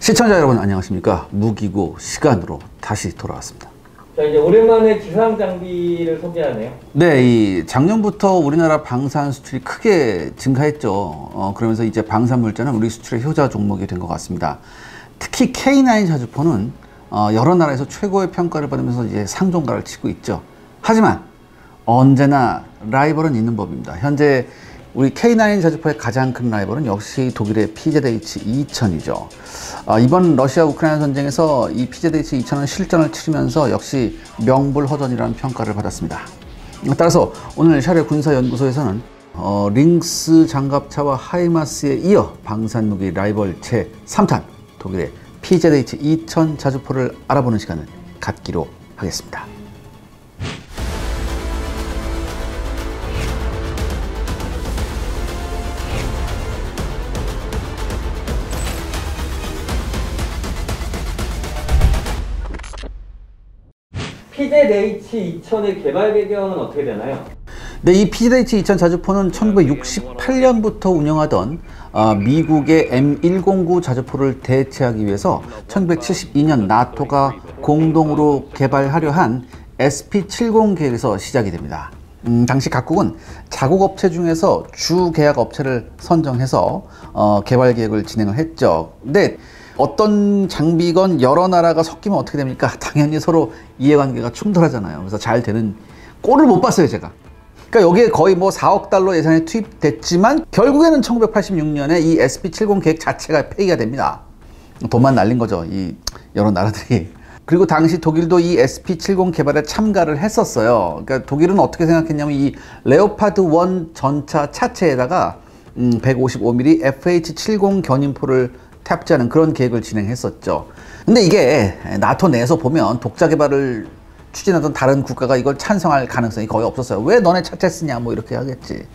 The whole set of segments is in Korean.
시청자 여러분 안녕하십니까 무기고 시간으로 다시 돌아왔습니다 자 이제 오랜만에 기상 장비를 소개하네요. 네, 이 작년부터 우리나라 방산 수출이 크게 증가했죠. 어, 그러면서 이제 방산 물자는 우리 수출의 효자 종목이 된 것 같습니다. 특히 K9 자주포는 어, 여러 나라에서 최고의 평가를 받으면서 이제 상종가를 치고 있죠. 하지만 언제나 라이벌은 있는 법입니다. 현재 우리 K9 자주포의 가장 큰 라이벌은 역시 독일의 PZH 2000이죠. 아, 이번 러시아 우크라이나 전쟁에서 이 PZH 2000은 실전을 치르면서 역시 명불허전이라는 평가를 받았습니다. 따라서 오늘 샤레 군사연구소에서는 어, 링스 장갑차와 하이마스에 이어 방산무기 라이벌 제 3탄 독일의 PZH 2000 자주포를 알아보는 시간을 갖기로 하겠습니다. PZH 2000의 개발 배경은 어떻게 되나요? 네, 이 PZH 2000 자주포는 1968년부터 운영하던 어, 미국의 M109 자주포를 대체하기 위해서 1972년 나토가 공동으로 개발하려 한 SP70 계획에서 시작이 됩니다. 음, 당시 각국은 자국 업체 중에서 주 계약 업체를 선정해서 어, 개발 계획을 진행을 했죠. 근데 어떤 장비건 여러 나라가 섞이면 어떻게 됩니까? 당연히 서로 이해관계가 충돌하잖아요. 그래서 잘 되는 꼴을 못 봤어요, 제가. 그러니까 여기에 거의 뭐 4억 달러 예산이 투입됐지만 결국에는 1986년에 이 SP70 계획 자체가 폐기가 됩니다. 돈만 날린 거죠. 이 여러 나라들이. 그리고 당시 독일도 이 SP70 개발에 참가를 했었어요. 그러니까 독일은 어떻게 생각했냐면 이 레오파드 1 전차 차체에다가 음, 155mm FH70 견인포를 탑재하는 그런 계획을 진행했었죠. 근데 이게 나토 내에서 보면 독자 개발을 추진하던 다른 국가가 이걸 찬성할 가능성이 거의 없었어요. 왜 너네 차체 쓰냐 뭐 이렇게 하겠지.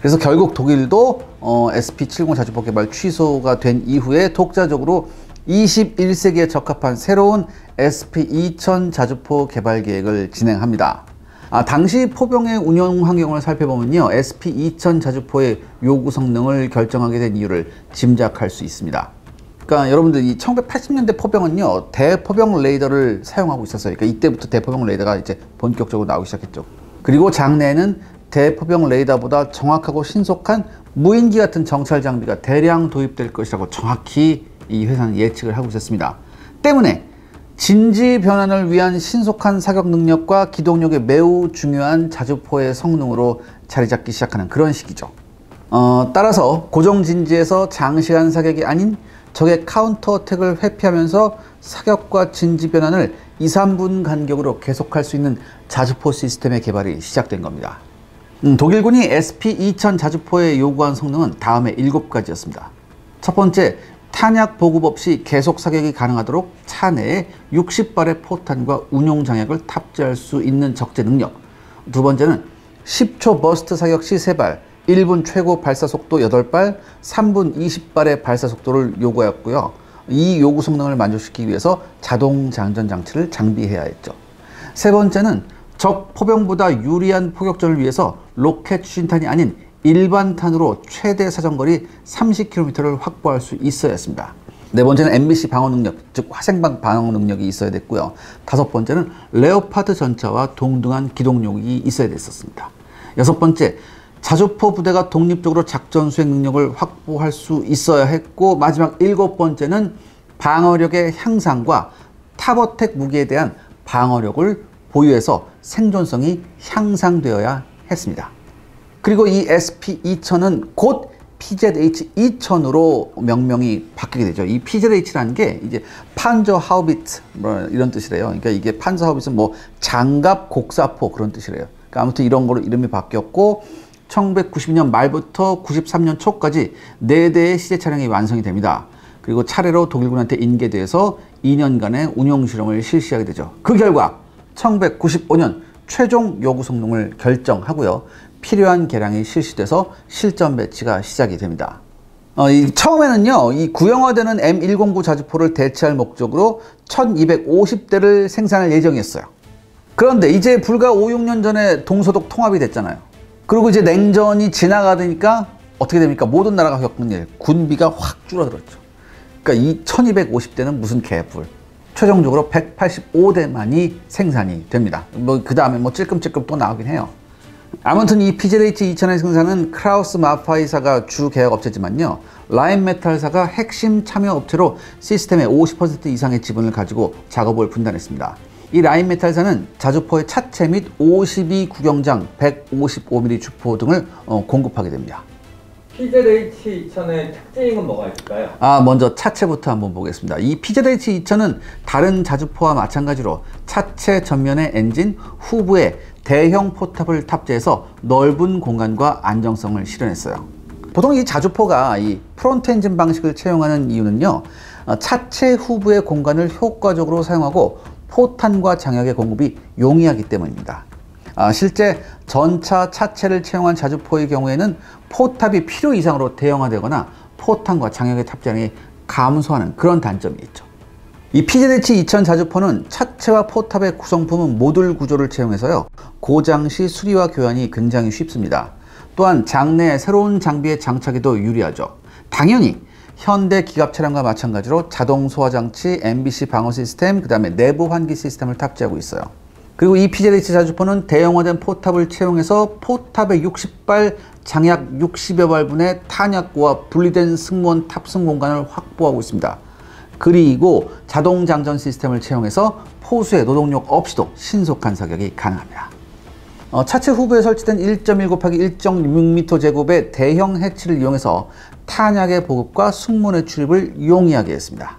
그래서 결국 독일도 어, SP70 자주포 개발 취소가 된 이후에 독자적으로 21세기에 적합한 새로운 SP2000 자주포 개발 계획을 진행합니다. 아, 당시 포병의 운영 환경을 살펴보면요. SP2000 자주포의 요구 성능을 결정하게 된 이유를 짐작할 수 있습니다. 그러니까 여러분들 이 1980년대 포병은요 대포병 레이더를 사용하고 있었어요. 그러니까 이때부터 대포병 레이더가 이제 본격적으로 나오기 시작했죠. 그리고 장래에는 대포병 레이더보다 정확하고 신속한 무인기 같은 정찰 장비가 대량 도입될 것이라고 정확히 이 회사는 예측을 하고 있었습니다. 때문에 진지 변환을 위한 신속한 사격 능력과 기동력이 매우 중요한 자주포의 성능으로 자리 잡기 시작하는 그런 시기죠. 어, 따라서 고정 진지에서 장시간 사격이 아닌 적의 counter attack을 회피하면서 사격과 진지 변환을 2, 3분 간격으로 계속할 수 있는 자주포 시스템의 개발이 시작된 겁니다. 음, 독일군이 PzH 2000 자주포에 요구한 성능은 다음의 7가지였습니다. 첫 번째, 탄약 보급 없이 계속 사격이 가능하도록 차 내에 60발의 포탄과 운용 장약을 탑재할 수 있는 적재 능력. 두 번째는 10초 burst 사격 시 3발, 1분 최고 발사 속도 8발, 3분 20발의 발사 속도를 요구하였고요. 이 요구 성능을 만족시키기 위해서 자동 장전 장치를 장비해야 했죠. 세 번째는 적 포병보다 유리한 포격전을 위해서 로켓 추진탄이 아닌 일반탄으로 최대 사정거리 30km를 확보할 수 있어야 했습니다. 네 번째는 MBC 방어 능력, 즉 화생방 방어 능력이 있어야 됐고요. 다섯 번째는 레오파드 전차와 동등한 기동력이 있어야 됐었습니다. 여섯 번째, 자주포 부대가 독립적으로 작전 수행 능력을 확보할 수 있어야 했고 마지막 일곱 번째는 방어력의 향상과 탑어택 무기에 대한 방어력을 보유해서 생존성이 향상되어야 했습니다. 그리고 이 SP2000은 곧 PZH2000으로 명명이 바뀌게 되죠. 이 PZH라는 게 이제 판저 하우비트 뭐 이런 뜻이래요. 그러니까 이게 판저 하우비트는 뭐 장갑 곡사포 그런 뜻이래요. 그러니까 아무튼 이런 거로 이름이 바뀌었고 1990년 말부터 93년 초까지 4대의 시제 차량이 완성이 됩니다. 그리고 차례로 독일군한테 인계돼서 2년간의 운용 실험을 실시하게 되죠. 그 결과 1995년 최종 요구 성능을 결정하고요. 필요한 개량이 실시돼서 실전 배치가 시작이 됩니다. 어, 이 처음에는요, 이 구형화되는 M109 자주포를 대체할 목적으로 1250대를 생산할 예정이었어요. 그런데 이제 불과 5, 6년 전에 동서독 통합이 됐잖아요. 그리고 이제 냉전이 지나가니까 어떻게 됩니까? 모든 나라가 겪는 일, 군비가 확 줄어들었죠. 그러니까 이 1250대는 무슨 개뿔. 최종적으로 185대만이 생산이 됩니다. 뭐 그 다음에 뭐 찔끔찔끔 또 나오긴 해요. 아무튼 이 PZH 2000의 생산은 크라우스 마파이사가 주 계약 업체지만요. 라인 메탈사가 핵심 참여 업체로 시스템의 50% 이상의 지분을 가지고 작업을 분담했습니다. 이 라인메탈사는 자주포의 차체 및 52 구경장 155mm 주포 등을 어, 공급하게 됩니다. PZH 2000의 특징은 뭐가 있을까요? 아, 먼저 차체부터 한번 보겠습니다. 이 PZH 2000은 다른 자주포와 마찬가지로 차체 전면에 엔진, 후부에 대형 포탑을 탑재해서 넓은 공간과 안정성을 실현했어요. 보통 이 자주포가 이 front 엔진 방식을 채용하는 이유는요, 어, 차체 후부의 공간을 효과적으로 사용하고 포탄과 장약의 공급이 용이하기 때문입니다. 아, 실제 전차 차체를 채용한 자주포의 경우에는 포탑이 필요 이상으로 대형화되거나 포탄과 장약의 탑재량이 감소하는 그런 단점이 있죠. 이 PZH 2000 자주포는 차체와 포탑의 구성품은 모듈 구조를 채용해서요. 고장 시 수리와 교환이 굉장히 쉽습니다. 또한 장내 새로운 장비의 장착에도 유리하죠. 당연히 현대 기갑 차량과 마찬가지로 자동 소화 장치, MBC 방어 시스템, 그 다음에 내부 환기 시스템을 탑재하고 있어요. 그리고 이 PZH 자주포는 대형화된 포탑을 채용해서 포탑의 60발, 장약 60여 발분의 탄약과 분리된 승무원 탑승 공간을 확보하고 있습니다. 그리고 자동 장전 시스템을 채용해서 포수의 노동력 없이도 신속한 사격이 가능합니다. 어, 차체 후부에 설치된 1.1 곱하기 1.6m 제곱의 대형 해치를 이용해서 탄약의 보급과 승문의 출입을 용이하게 했습니다.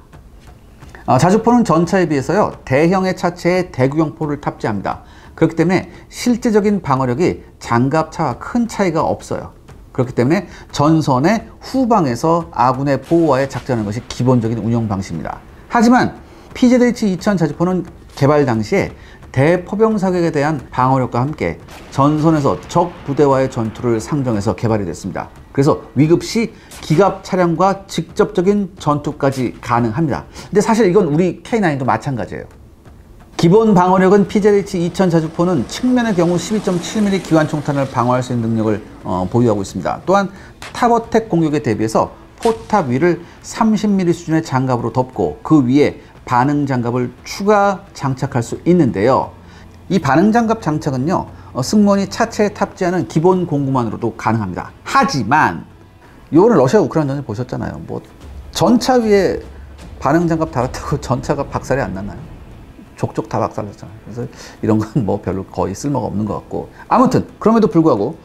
어, 자주포는 전차에 비해서요 대형의 차체에 대구형포를 탑재합니다. 그렇기 때문에 실제적인 방어력이 장갑차와 큰 차이가 없어요. 그렇기 때문에 전선의 후방에서 아군의 보호와에 작전하는 것이 기본적인 운영 방식입니다. 하지만 PZH 2000 자주포는 개발 당시에 대포병 사격에 대한 방어력과 함께 전선에서 적 부대와의 전투를 상정해서 개발이 됐습니다. 그래서 위급 시 기갑 차량과 직접적인 전투까지 가능합니다. 근데 사실 이건 우리 K9도 마찬가지예요. 기본 방어력은 PZH 2000 자주포는 측면의 경우 12.7mm 기관총탄을 방어할 수 있는 능력을 어, 보유하고 있습니다. 또한 탑어택 공격에 대비해서 포탑 위를 30mm 수준의 장갑으로 덮고 그 위에 반응 장갑을 추가 장착할 수 있는데요. 이 반응 장갑 장착은요, 어, 승무원이 차체에 탑재하는 기본 공구만으로도 가능합니다. 하지만 요거는 러시아 우크라이나 전쟁 보셨잖아요. 뭐 전차 위에 반응 장갑 달았다고 전차가 박살이 안 났나요? 족족 다 박살났잖아요. 그래서 이런 건 뭐 별로 거의 쓸모가 없는 것 같고 아무튼 그럼에도 불구하고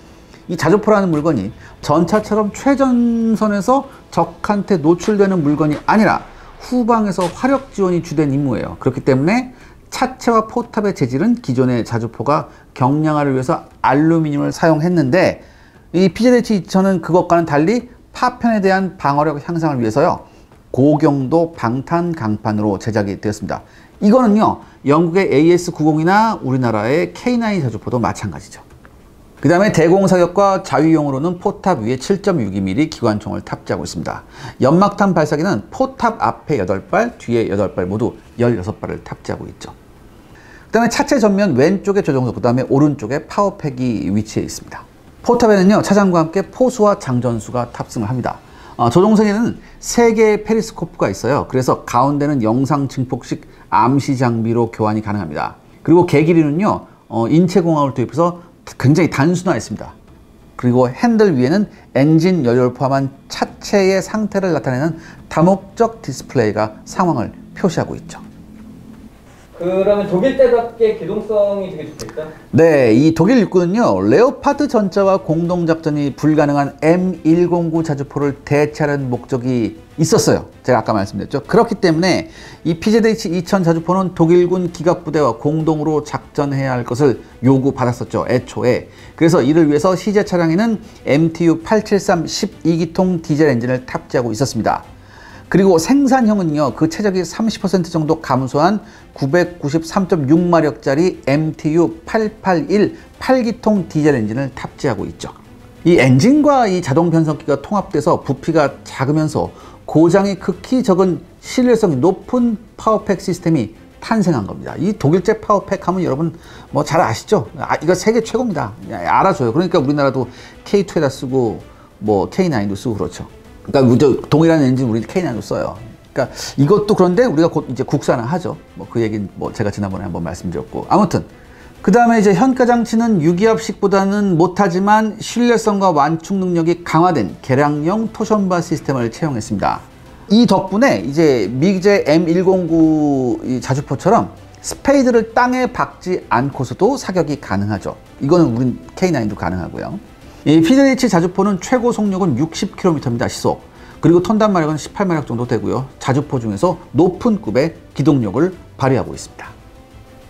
이 자주포라는 물건이 전차처럼 최전선에서 적한테 노출되는 물건이 아니라 후방에서 화력 지원이 주된 임무예요. 그렇기 때문에 차체와 포탑의 재질은 기존의 자주포가 경량화를 위해서 알루미늄을 사용했는데 이 PZH 2000은 그것과는 달리 파편에 대한 방어력 향상을 위해서요. 고경도 방탄 강판으로 제작이 되었습니다. 이거는요, 영국의 AS90이나 우리나라의 K9 자주포도 마찬가지죠. 그 다음에 대공사격과 자위용으로는 포탑 위에 7.62mm 기관총을 탑재하고 있습니다. 연막탄 발사기는 포탑 앞에 8발, 뒤에 8발 모두 16발을 탑재하고 있죠. 그 다음에 차체 전면 왼쪽에 조종석, 그 다음에 오른쪽에 파워팩이 위치해 있습니다. 포탑에는요, 차장과 함께 포수와 장전수가 탑승을 합니다. 어, 조종석에는 3개의 periscope가 있어요. 그래서 가운데는 영상 증폭식 암시 장비로 교환이 가능합니다. 그리고 계기류는요, 어, 인체공학을 도입해서 굉장히 단순화했습니다. 그리고 핸들 위에는 엔진 연료를 포함한 차체의 상태를 나타내는 다목적 디스플레이가 상황을 표시하고 있죠. 그러면 독일제답게 기동성이 되게 좋겠다. 네, 이 독일 육군은요, 레오파드 전차와 공동작전이 불가능한 M109 자주포를 대체하는 목적이 있었어요. 제가 아까 말씀드렸죠. 그렇기 때문에 이 PZH 2000 자주포는 독일군 기갑부대와 공동으로 작전해야 할 것을 요구받았었죠. 애초에. 그래서 이를 위해서 시제 차량에는 MTU 873 12기통 디젤 엔진을 탑재하고 있었습니다. 그리고 생산형은요, 그 체적이 30% 정도 감소한 993.6마력짜리 MTU 881 8기통 디젤 엔진을 탑재하고 있죠. 이 엔진과 이 자동 변속기가 통합돼서 부피가 작으면서 고장이 극히 적은 신뢰성이 높은 power pack 시스템이 탄생한 겁니다. 이 독일제 power pack 하면 여러분 뭐 잘 아시죠? 아, 이거 세계 최고입니다. 알아줘요. 그러니까 우리나라도 K2에다 쓰고 뭐 K9도 쓰고 그렇죠. 그러니까 동일한 엔진 우리 K9도 써요. 그러니까 이것도 그런데 우리가 곧 이제 국산화 하죠. 뭐 그 얘기는 뭐 제가 지난번에 한번 말씀드렸고 아무튼 그 다음에 이제 현가 장치는 유기압식보다는 못하지만 신뢰성과 완충 능력이 강화된 개량형 torsion bar 시스템을 채용했습니다. 이 덕분에 이제 미제 M109 이 자주포처럼 spade를 땅에 박지 않고서도 사격이 가능하죠. 이거는 우린 K9도 가능하고요. 이 PZH 자주포는 최고 속력은 60km입니다. 시속. 그리고 톤당 마력은 18마력 정도 되고요. 자주포 중에서 높은 급의 기동력을 발휘하고 있습니다.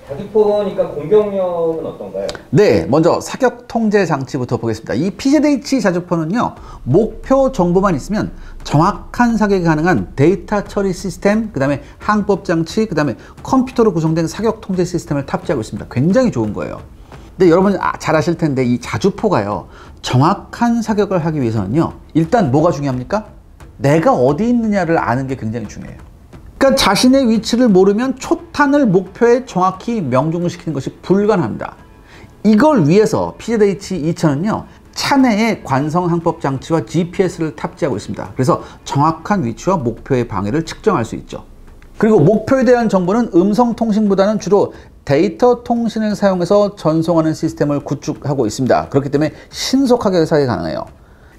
자주포니까 공격력은 어떤가요? 네, 먼저 사격 통제 장치부터 보겠습니다. 이 PZH 자주포는요, 목표 정보만 있으면 정확한 사격이 가능한 데이터 처리 시스템, 그 다음에 항법 장치, 그 다음에 컴퓨터로 구성된 사격 통제 시스템을 탑재하고 있습니다. 굉장히 좋은 거예요. 근데 여러분 아, 잘 아실 텐데 이 자주포가요, 정확한 사격을 하기 위해서는요, 일단 뭐가 중요합니까? 내가 어디 있느냐를 아는 게 굉장히 중요해요. 그러니까 자신의 위치를 모르면 초탄을 목표에 정확히 명중시키는 것이 불가능합니다. 이걸 위해서 PZH 2000은요, 차내에 관성 항법 장치와 GPS를 탑재하고 있습니다. 그래서 정확한 위치와 목표의 방위를 측정할 수 있죠. 그리고 목표에 대한 정보는 음성 통신보다는 주로 데이터 통신을 사용해서 전송하는 시스템을 구축하고 있습니다. 그렇기 때문에 신속하게 사격이 가능해요.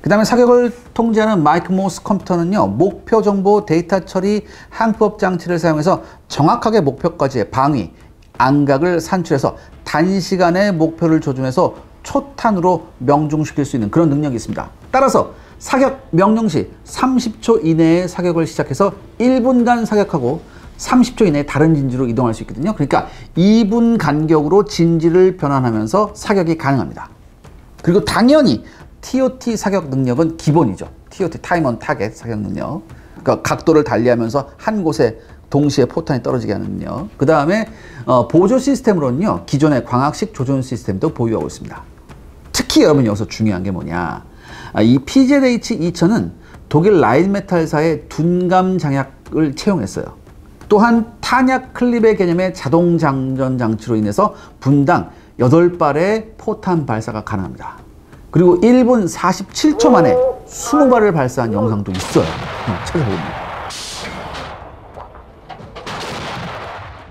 그 다음에 사격을 통제하는 MICMOS 컴퓨터는요, 목표 정보 데이터 처리 항법 장치를 사용해서 정확하게 목표까지의 방위, 앙각을 산출해서 단시간에 목표를 조준해서 초탄으로 명중시킬 수 있는 그런 능력이 있습니다. 따라서 사격 명령 시 30초 이내에 사격을 시작해서 1분간 사격하고 30초 이내에 다른 진지로 이동할 수 있거든요. 그러니까 2분 간격으로 진지를 변환하면서 사격이 가능합니다. 그리고 당연히 TOT 사격 능력은 기본이죠. TOT Time On Target 사격 능력. 그러니까 각도를 달리하면서 한 곳에 동시에 포탄이 떨어지게 하는 능력. 그 다음에 어, 보조 시스템으로는요. 기존의 광학식 조준 시스템도 보유하고 있습니다. 특히 여러분 여기서 중요한 게 뭐냐. 아, 이 PZH 2000은 독일 라인메탈사의 둔감 장약을 채용했어요. 또한 탄약 클립의 개념의 자동 장전 장치로 인해서 분당 8발의 포탄 발사가 가능합니다. 그리고 1분 47초 만에 20발을 발사한 영상도 있어요. 찾아보면.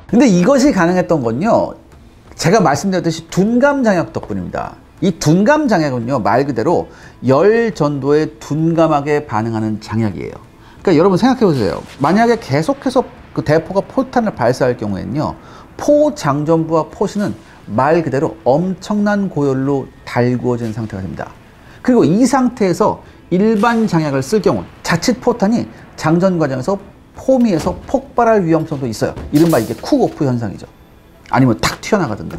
근데 이것이 가능했던 건요. 제가 말씀드렸듯이 둔감 장약 덕분입니다. 이 둔감 장약은요. 말 그대로 열 전도에 둔감하게 반응하는 장약이에요. 그러니까 여러분 생각해 보세요. 만약에 계속해서 그 대포가 포탄을 발사할 경우에는요. 포 장전부와 포신은 말 그대로 엄청난 고열로 달구어진 상태가 됩니다. 그리고 이 상태에서 일반 장약을 쓸 경우 자칫 포탄이 장전 과정에서 포미에서 폭발할 위험성도 있어요. 이른바 이게 쿡오프 현상이죠. 아니면 탁 튀어나가든가.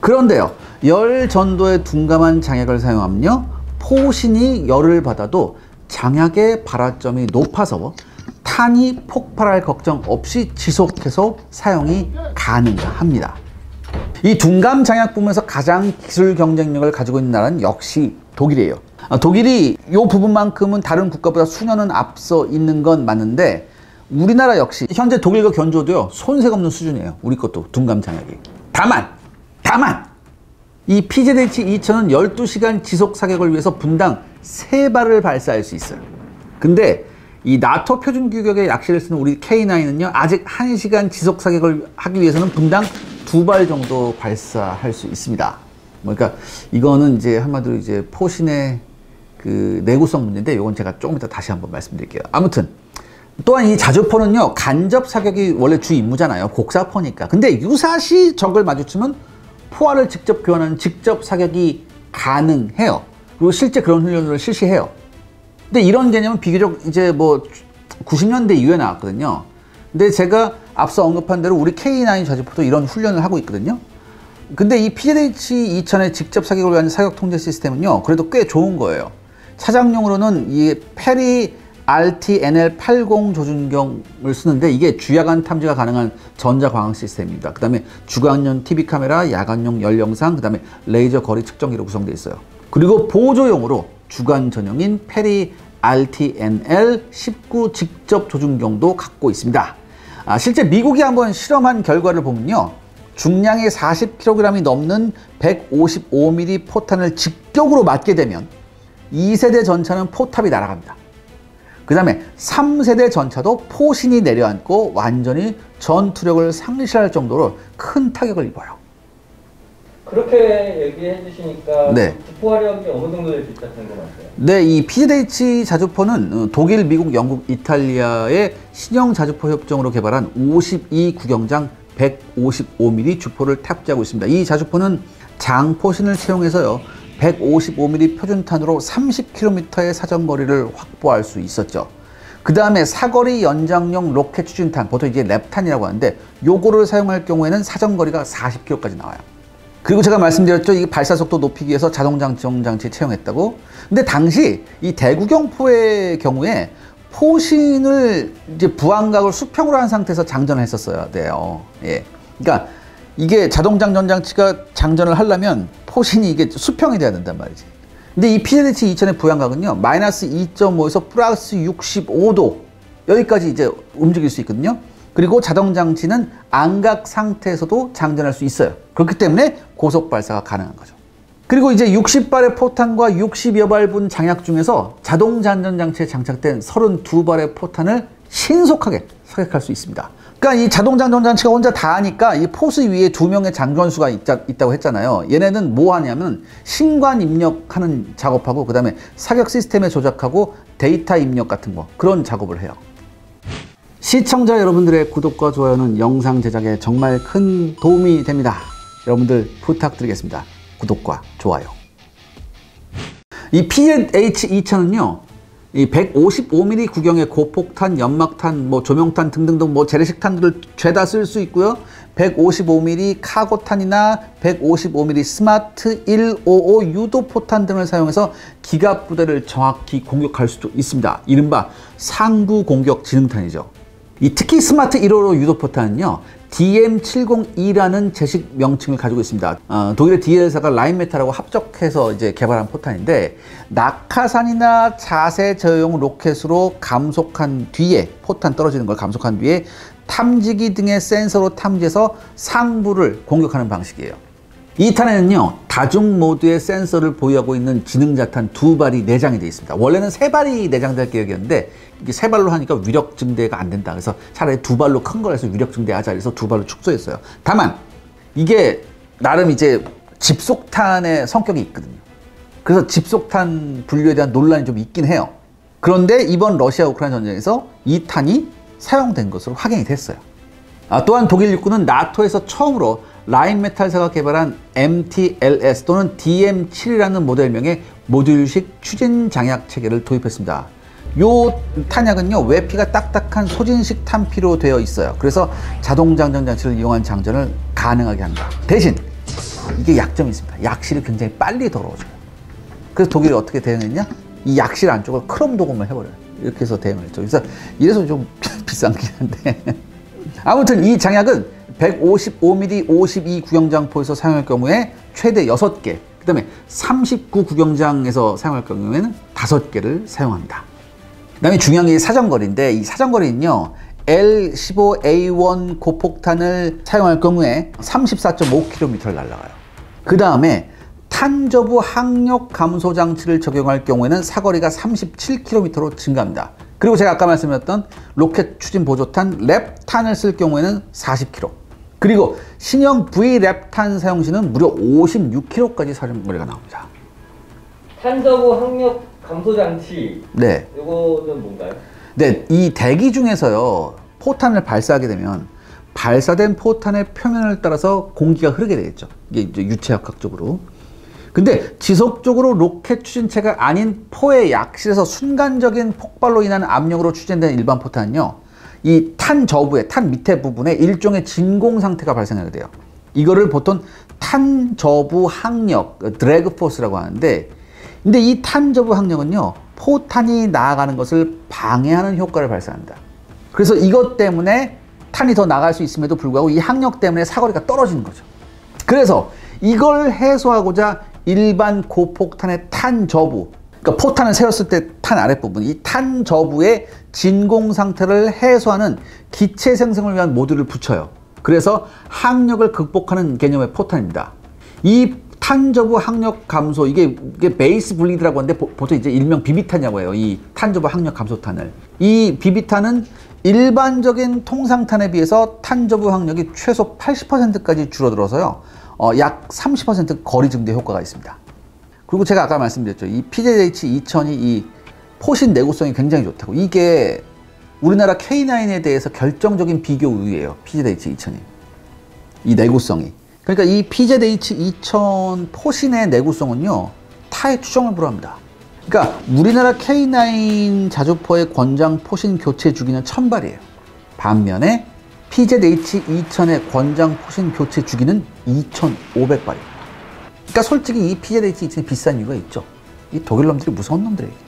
그런데요, 열 전도에 둔감한 장약을 사용하면요, 포신이 열을 받아도 장약의 발화점이 높아서 탄이 폭발할 걱정 없이 지속해서 사용이 가능합니다. 이 둔감 장약 부문에서 가장 기술 경쟁력을 가지고 있는 나라는 역시 독일이에요. 아, 독일이 이 부분만큼은 다른 국가보다 수년은 앞서 있는 건 맞는데 우리나라 역시 현재 독일과 견조도요 손색 없는 수준이에요. 우리 것도 둔감 장약이. 다만 다만 이 PZH 2000은 12시간 지속 사격을 위해서 분당 3발을 발사할 수 있어요. 근데 이 나토 표준 규격의 약실을 쓰는 우리 K9은요 아직 1시간 지속 사격을 하기 위해서는 분당 두발 정도 발사할 수 있습니다. 뭐 그러니까 이거는 이제 한마디로 이제 포신의 그 내구성 문제인데 이건 제가 조금 이따 다시 한번 말씀드릴게요. 아무튼 또한 이 자주포는요 간접 사격이 원래 주 임무잖아요. 곡사포니까. 근데 유사시 적을 마주치면 포화를 직접 교환하는 직접 사격이 가능해요. 그리고 실제 그런 훈련을 실시해요. 근데 이런 개념은 비교적 이제 뭐 90년대 이후에 나왔거든요. 근데 제가 앞서 언급한 대로 우리 K9 자주포도 이런 훈련을 하고 있거든요. 근데 이 PZH 2000의 직접 사격을 위한 사격 통제 시스템은요, 그래도 꽤 좋은 거예요. 차장용으로는 이 PERI RTNL80 조준경을 쓰는데 이게 주야간 탐지가 가능한 전자광학 시스템입니다. 그 다음에 주광용 TV 카메라, 야간용 열영상, 그 다음에 레이저 거리 측정기로 구성되어 있어요. 그리고 보조용으로 주간 전용인 PERI RTNL19 직접 조준경도 갖고 있습니다. 아, 실제 미국이 한번 실험한 결과를 보면요. 중량이 40kg이 넘는 155mm 포탄을 직격으로 맞게 되면 2세대 전차는 포탑이 날아갑니다. 그 다음에 3세대 전차도 포신이 내려앉고 완전히 전투력을 상실할 정도로 큰 타격을 입어요. 그렇게 얘기해 주시니까 네. 주포 화력이 어느 정도 될수 있다 궁금하세요. 네, 이 PZH 자주포는 어, 독일, 미국, 영국, 이탈리아의 신형 자주포 협정으로 개발한 52 구경장 155mm 주포를 탑재하고 있습니다. 이 자주포는 장포신을 채용해서요. 155mm 표준탄으로 30km의 사정거리를 확보할 수 있었죠. 그 다음에 사거리 연장용 로켓 추진탄, 보통 이제 랩탄이라고 하는데 요거를 사용할 경우에는 사정거리가 40km까지 나와요. 그리고 제가 말씀드렸죠. 이게 발사 속도 높이기 위해서 자동 장치 장치에 채용했다고. 근데 당시 이 대구경포의 경우에 포신을 이제 부항각을 수평으로 한 상태에서 장전을 했었어야 돼요. 예. 그러니까 이게 자동 장 전 장치가 장전을 하려면 포신이 이게 수평이 돼야 된단 말이지. 근데 이 PZH 2000의 부양각은요, 마이너스 2.5에서 플러스 65도 여기까지 이제 움직일 수 있거든요. 그리고 자동 장치는 안각 상태에서도 장전할 수 있어요. 그렇기 때문에 고속 발사가 가능한 거죠. 그리고 이제 60발의 포탄과 60여 발분 장약 중에서 자동 장전 장치에 장착된 32발의 포탄을 신속하게 사격할 수 있습니다. 그러니까 이 자동 장 전 장치가 혼자 다 하니까 이 포스 위에 두 명의 장전수가 있다, 있다고 했잖아요. 얘네는 뭐 하냐면 신관 입력하는 작업하고 그 다음에 사격 시스템에 조작하고 데이터 입력 같은 거 그런 작업을 해요. 시청자 여러분들의 구독과 좋아요는 영상 제작에 정말 큰 도움이 됩니다. 여러분들 부탁드리겠습니다. 구독과 좋아요. 이 PH2000은요, 이 155mm 구경의 고폭탄, 연막탄, 뭐 조명탄 등등등 뭐 재래식탄들을 죄다 쓸 수 있고요. 155mm 카고탄이나 155mm 스마트 155 유도포탄 등을 사용해서 기갑 부대를 정확히 공격할 수도 있습니다. 이른바 상부 공격 지능탄이죠. 이 특히 스마트 155 유도포탄은요. DM702라는 제식 명칭을 가지고 있습니다. 어, 독일의 DL사가 라인메탈하고 합작해서 이제 개발한 포탄인데 낙하산이나 자세 저용 로켓으로 감속한 뒤에 포탄 떨어지는 걸 감속한 뒤에 탐지기 등의 센서로 탐지해서 상부를 공격하는 방식이에요. 이 탄에는요 다중 모드의 센서를 보유하고 있는 지능 자탄 두 발이 내장이 되어 있습니다. 원래는 세 발이 내장될 계획이었는데 이게 세 발로 하니까 위력 증대가 안 된다. 그래서 차라리 두 발로 큰 걸 해서 위력 증대하자. 그래서 두 발로 축소했어요. 다만 이게 나름 이제 집속탄의 성격이 있거든요. 그래서 집속탄 분류에 대한 논란이 좀 있긴 해요. 그런데 이번 러시아 우크라이나 전쟁에서 이 탄이 사용된 것으로 확인이 됐어요. 아, 또한 독일 육군은 나토에서 처음으로 라인메탈사가 개발한 MTLS 또는 DM7이라는 모델명의 모듈식 추진 장약 체계를 도입했습니다. 요 탄약은요 외피가 딱딱한 소진식 탄피로 되어 있어요. 그래서 자동 장전 장치를 이용한 장전을 가능하게 합니다. 대신 이게 약점이 있습니다. 약실이 굉장히 빨리 더러워져요. 그래서 독일이 어떻게 대응했냐? 이 약실 안쪽을 크롬 도금을 해버려요. 이렇게 해서 대응을 했죠. 그래서 이래서 좀 비싼 긴 한데 아무튼 이 장약은 155mm 52 구경장포에서 사용할 경우에 최대 6개, 그 다음에 39 구경장에서 사용할 경우에는 5개를 사용합니다. 그 다음에 중요한 게 사정거리인데 이 사정거리는요, L15A1 고폭탄을 사용할 경우에 34.5km를 날아가요. 그 다음에 탄저부 항력 감소 장치를 적용할 경우에는 사거리가 37km로 증가합니다. 그리고 제가 아까 말씀드렸던 로켓 추진 보조탄 랩탄을 쓸 경우에는 40km. 그리고 신형 V 랩탄 사용 시는 무려 56km까지 사정거리가 나옵니다. 탄저부 항력 감소 장치 네. 이거는 뭔가요? 네, 이 대기 중에서요, 포탄을 발사하게 되면 발사된 포탄의 표면을 따라서 공기가 흐르게 되겠죠. 이게 이제 유체역학적으로. 근데 지속적으로 로켓 추진체가 아닌 포의 약실에서 순간적인 폭발로 인한 압력으로 추진된 일반 포탄은요, 이 탄 저부에, 탄 밑에 부분에 일종의 진공 상태가 발생하게 돼요. 이거를 보통 탄 저부 항력, 드래그 포스라고 하는데, 근데 이 탄 저부 항력은요, 포탄이 나아가는 것을 방해하는 효과를 발생합니다. 그래서 이것 때문에 탄이 더 나갈 수 있음에도 불구하고 이 항력 때문에 사거리가 떨어지는 거죠. 그래서 이걸 해소하고자 일반 고폭탄의 탄 저부, 그러니까 포탄을 세웠을 때 탄 아랫부분, 이 탄 저부의 진공 상태를 해소하는 기체 생성을 위한 모듈을 붙여요. 그래서 항력을 극복하는 개념의 포탄입니다. 이 탄저부 항력 감소 이게, 이게 base bleed라고 하는데 보, 통 이제 일명 BB탄이라고 해요. 이 탄저부 항력 감소탄을. 이 BB탄은 일반적인 통상탄에 비해서 탄저부 항력이 최소 80%까지 줄어들어서요. 어, 약 30% 거리 증대 효과가 있습니다. 그리고 제가 아까 말씀드렸죠. 이 PZH 2000이 이 포신 내구성이 굉장히 좋다고. 이게 우리나라 K9에 대해서 결정적인 비교 우위예요. PZH 2000이. 이 내구성이. 그러니까 이 PZH 2000 포신의 내구성은요. 타의 추정을 불허합니다. 그러니까 우리나라 K9 자주포의 권장 포신 교체 주기는 1000발이에요. 반면에 PZH 2000의 권장 포신 교체 주기는 2500발입니다. 그러니까 솔직히 이 PZH 2000이 비싼 이유가 있죠. 이 독일 놈들이 무서운 놈들이에요.